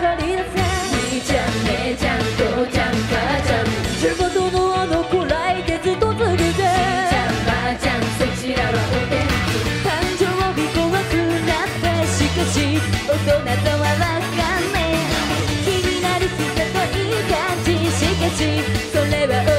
兄ちゃん姉ちゃん父ちゃん母ちゃん仕事のあの子来月と次でじいちゃんばあちゃんそちらはお天気誕生日わくなってしかしおそなたはわかんねえ気になる人といい感じしかしそれはおでん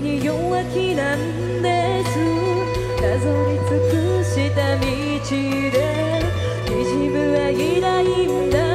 に弱気なんです。なぞり尽くした道で。滲む間いないんだ。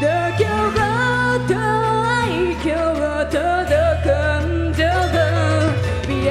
だから大今日届くんだぞビ